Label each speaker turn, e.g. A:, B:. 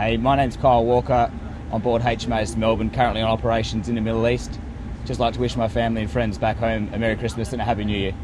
A: Hey, my name's Kyle Walker. On board HMAS Melbourne, currently on operations in the Middle East. Just like to wish my family and friends back home a Merry Christmas and a Happy New Year.